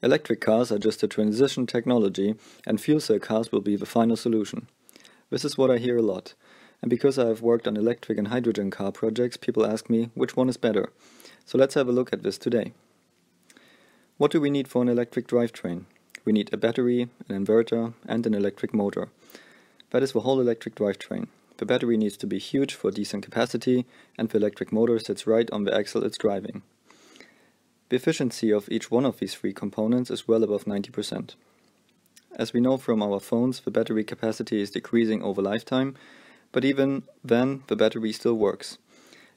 Electric cars are just a transition technology, and fuel cell cars will be the final solution. This is what I hear a lot. And because I have worked on electric and hydrogen car projects, people ask me which one is better. So let's have a look at this today. What do we need for an electric drivetrain? We need a battery, an inverter, and an electric motor. That is the whole electric drivetrain. The battery needs to be huge for decent capacity, and the electric motor sits right on the axle it's driving. The efficiency of each one of these three components is well above 90%. As we know from our phones, the battery capacity is decreasing over lifetime, but even then the battery still works.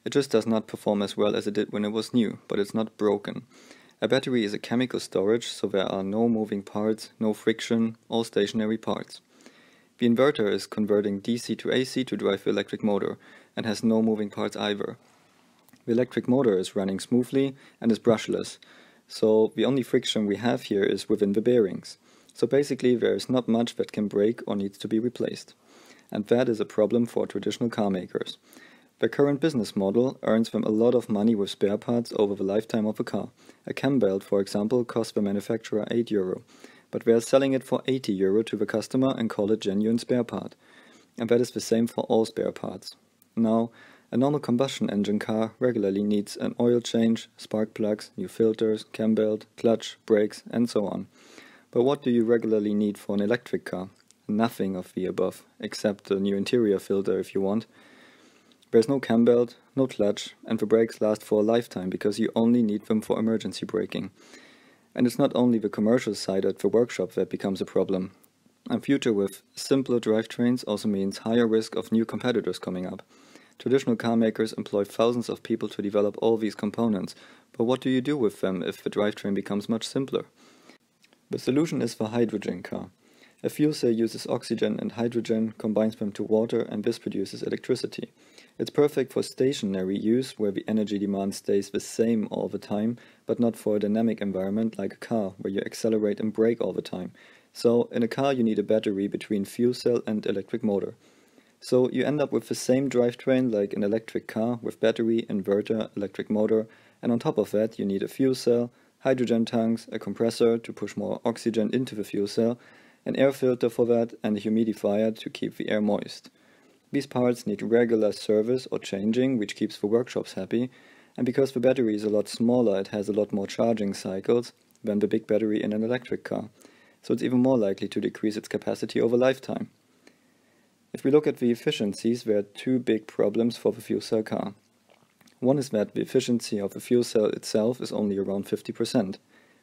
It just does not perform as well as it did when it was new, but it's not broken. A battery is a chemical storage, so there are no moving parts, no friction, all stationary parts. The inverter is converting DC to AC to drive the electric motor, and has no moving parts either. The electric motor is running smoothly and is brushless, so the only friction we have here is within the bearings. So basically there is not much that can break or needs to be replaced. And that is a problem for traditional car makers. Their current business model earns them a lot of money with spare parts over the lifetime of a car. A cam belt, for example, costs the manufacturer 8 euro, but they are selling it for 80 euro to the customer and call it genuine spare part. And that is the same for all spare parts. Now, a normal combustion engine car regularly needs an oil change, spark plugs, new filters, cam belt, clutch, brakes, and so on. But what do you regularly need for an electric car? Nothing of the above, except a new interior filter if you want. There's no cam belt, no clutch, and the brakes last for a lifetime because you only need them for emergency braking. And it's not only the commercial side at the workshop that becomes a problem. A future with simpler drivetrains also means higher risk of new competitors coming up. Traditional car makers employ thousands of people to develop all these components, but what do you do with them if the drivetrain becomes much simpler? The solution is the hydrogen car. A fuel cell uses oxygen and hydrogen, combines them to water, and this produces electricity. It's perfect for stationary use, where the energy demand stays the same all the time, but not for a dynamic environment like a car, where you accelerate and brake all the time. So, in a car, you need a battery between fuel cell and electric motor. So you end up with the same drivetrain like an electric car with battery, inverter, electric motor, and on top of that you need a fuel cell, hydrogen tanks, a compressor to push more oxygen into the fuel cell, an air filter for that, and a humidifier to keep the air moist. These parts need regular service or changing, which keeps the workshops happy, and because the battery is a lot smaller, it has a lot more charging cycles than the big battery in an electric car, so it's even more likely to decrease its capacity over lifetime. If we look at the efficiencies, there are two big problems for the fuel cell car. One is that the efficiency of the fuel cell itself is only around 50%,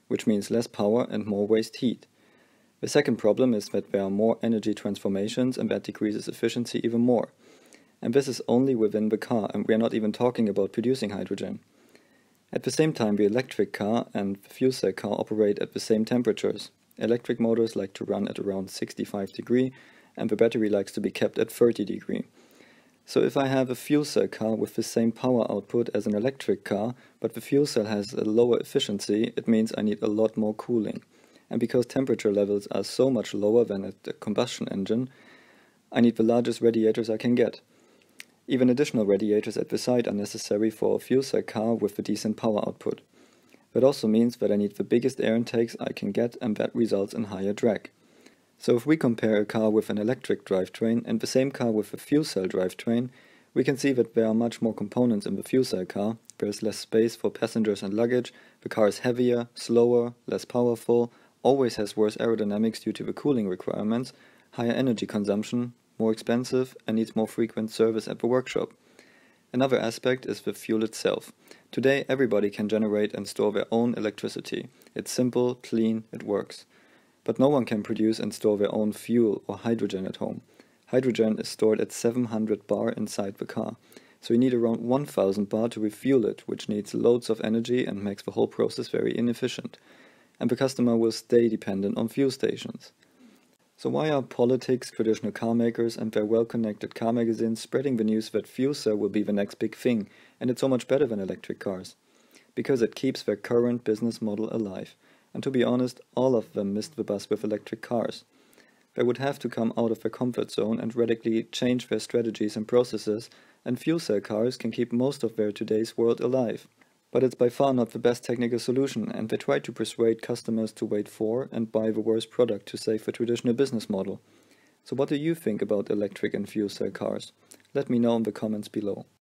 which means less power and more waste heat. The second problem is that there are more energy transformations and that decreases efficiency even more. And this is only within the car, and we are not even talking about producing hydrogen. At the same time, the electric car and the fuel cell car operate at the same temperatures. Electric motors like to run at around 65 degree, and the battery likes to be kept at 30 degree. So if I have a fuel cell car with the same power output as an electric car, but the fuel cell has a lower efficiency, it means I need a lot more cooling. And because temperature levels are so much lower than at the combustion engine, I need the largest radiators I can get. Even additional radiators at the side are necessary for a fuel cell car with a decent power output. That also means that I need the biggest air intakes I can get and that results in higher drag. So if we compare a car with an electric drivetrain and the same car with a fuel cell drivetrain, we can see that there are much more components in the fuel cell car, there is less space for passengers and luggage, the car is heavier, slower, less powerful, always has worse aerodynamics due to the cooling requirements, higher energy consumption, more expensive, and needs more frequent service at the workshop. Another aspect is the fuel itself. Today everybody can generate and store their own electricity. It's simple, clean, it works. But no one can produce and store their own fuel or hydrogen at home. Hydrogen is stored at 700 bar inside the car, so you need around 1000 bar to refuel it, which needs loads of energy and makes the whole process very inefficient. And the customer will stay dependent on fuel stations. So why are politics, traditional car makers and their well-connected car magazines spreading the news that fuel cell will be the next big thing and it's so much better than electric cars? Because it keeps their current business model alive and to be honest, all of them missed the bus with electric cars. They would have to come out of their comfort zone and radically change their strategies and processes, and fuel cell cars can keep most of their today's world alive. But it's by far not the best technical solution, and they try to persuade customers to wait for and buy the worst product to save the traditional business model. So what do you think about electric and fuel cell cars? Let me know in the comments below.